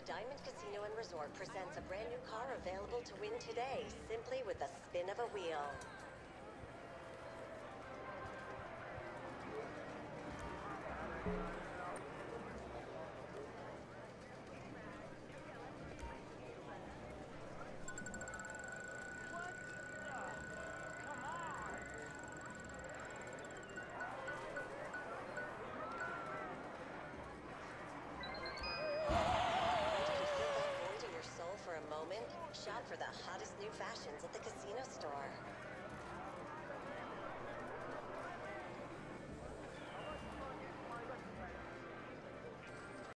the Diamond Casino and Resort presents a brand new car available to win today, simply with a spin of a wheel. Did Shop for the hottest new fashions at the.